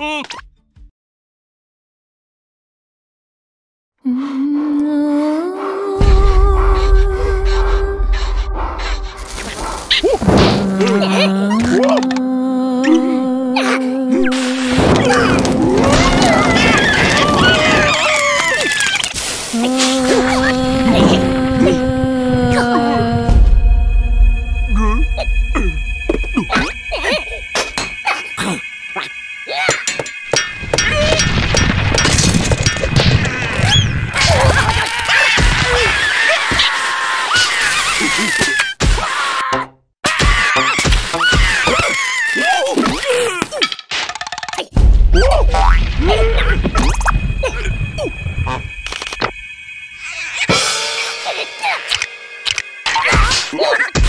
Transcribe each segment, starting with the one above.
cook. smart.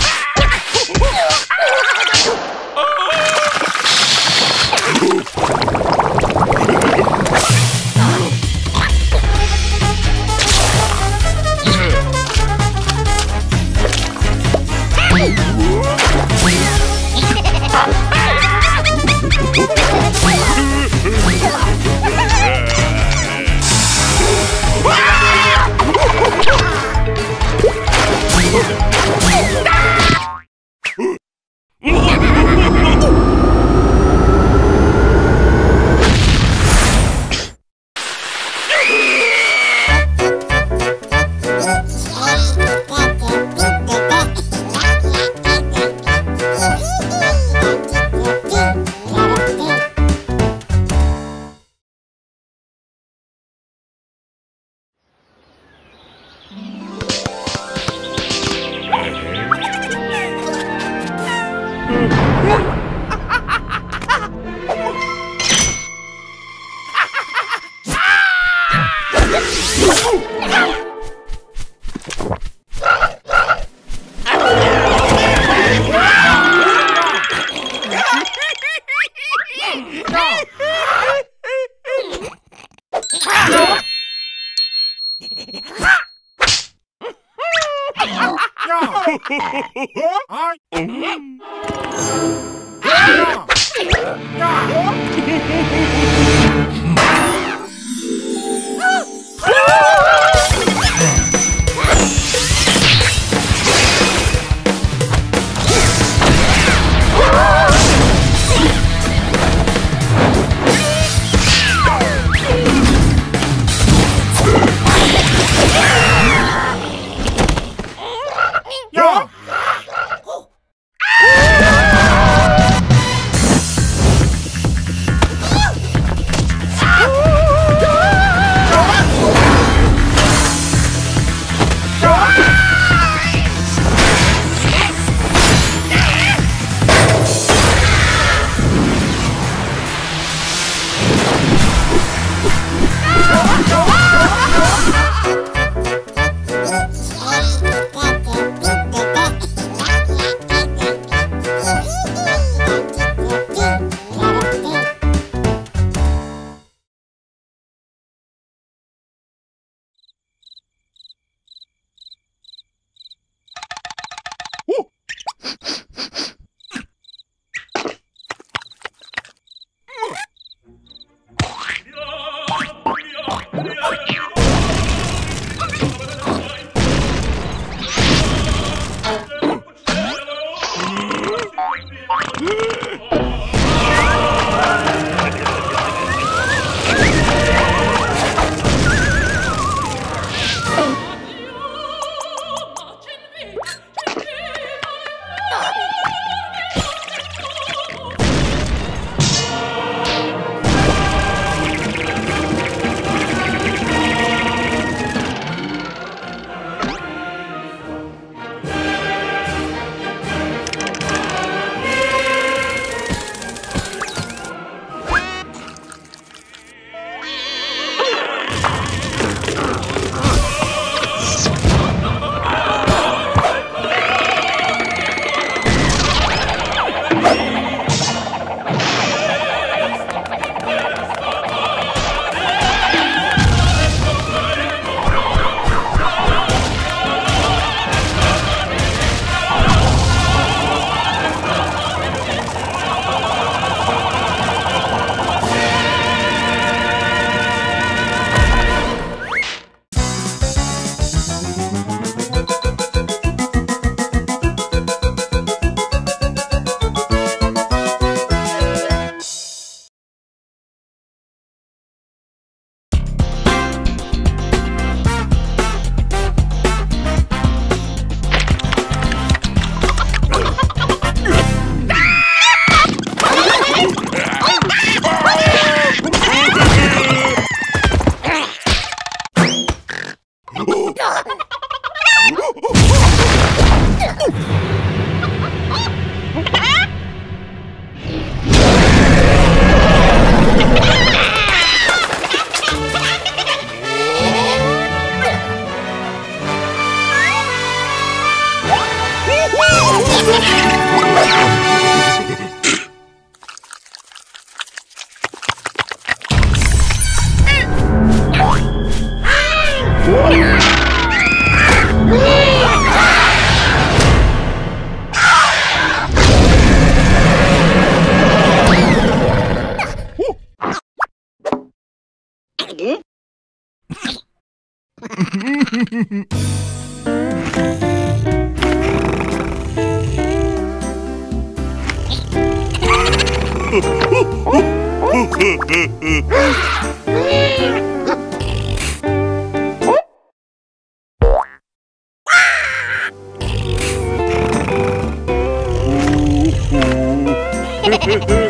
Woo-hoo!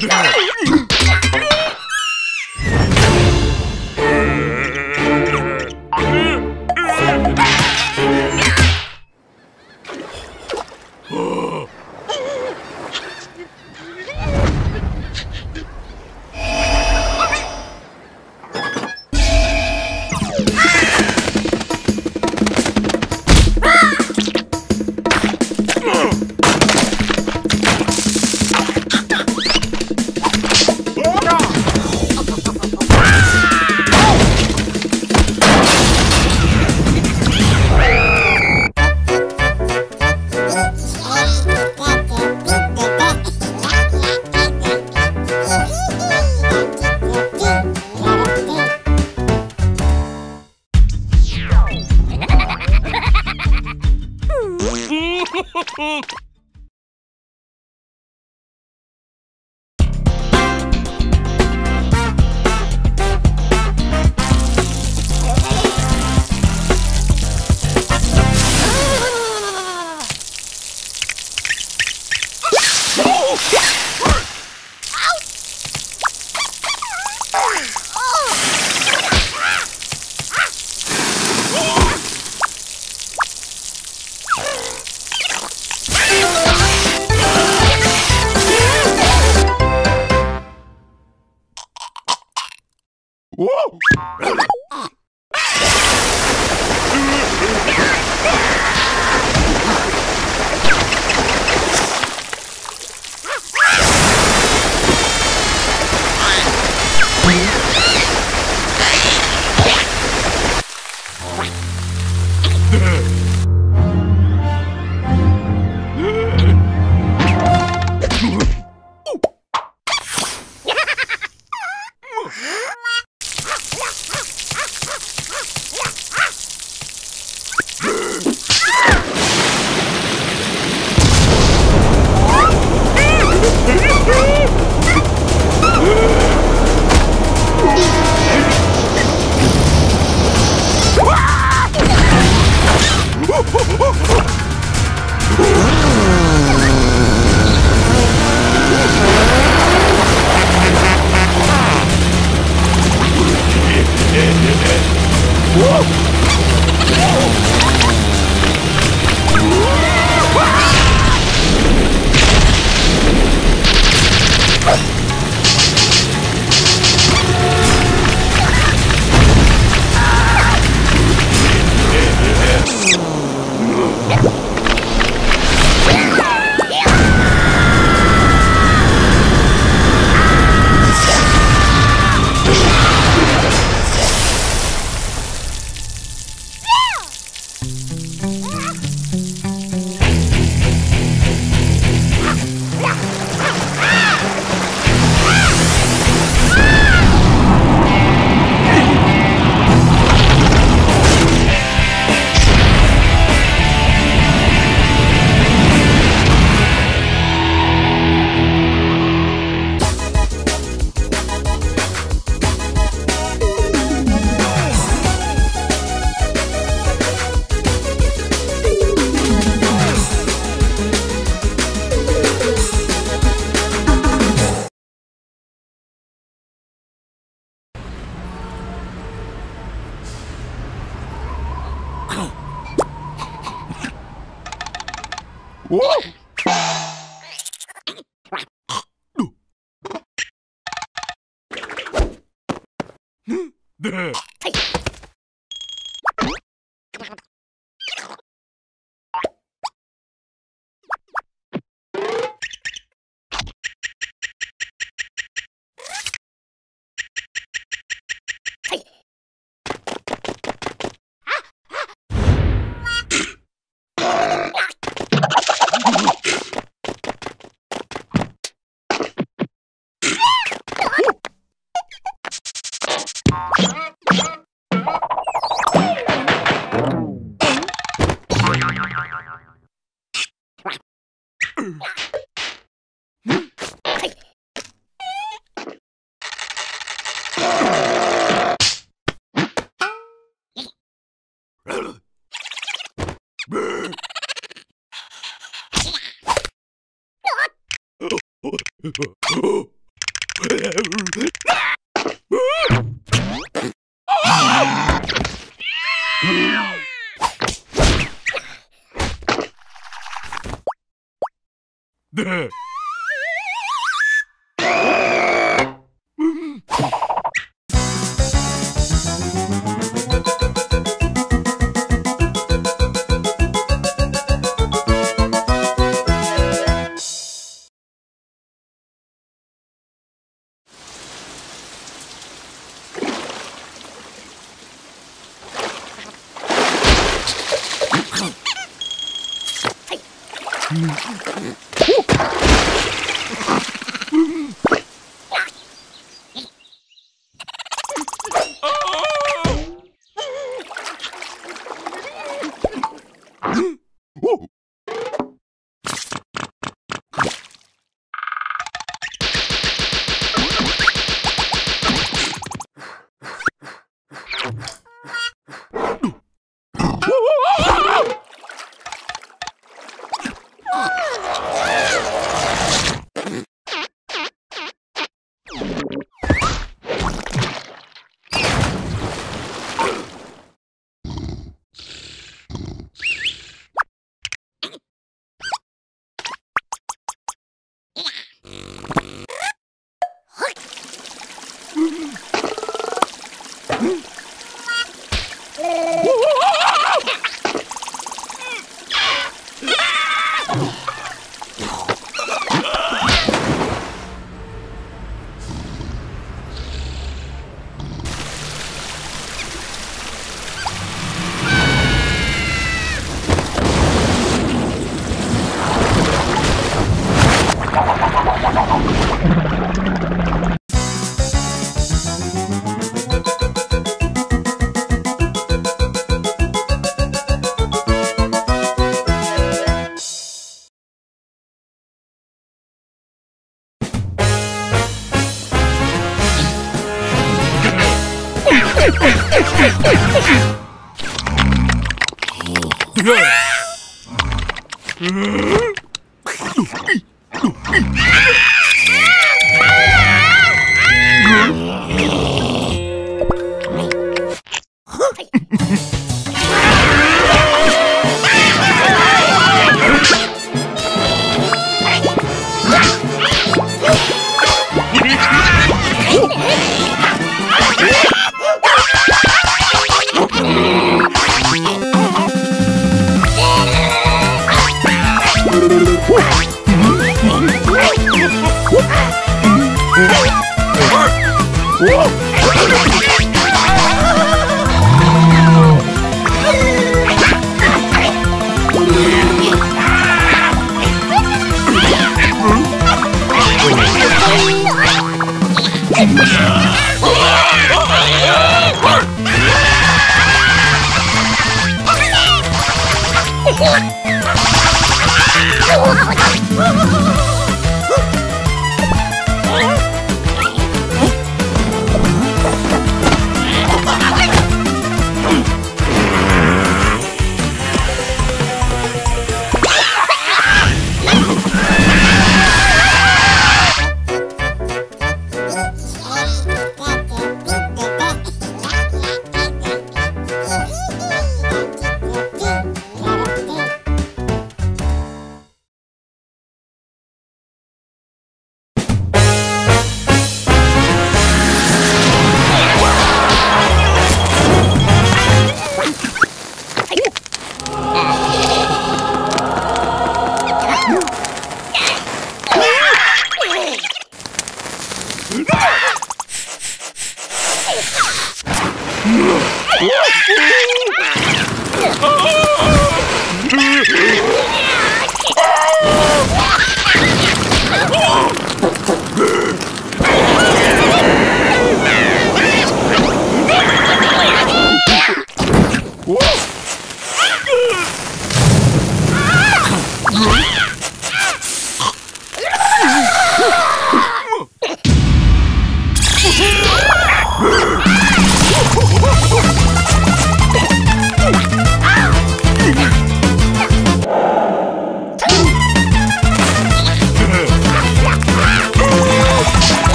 Yeah. Whoa! Oh! で嗯。Uh! Woo!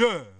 Yeah.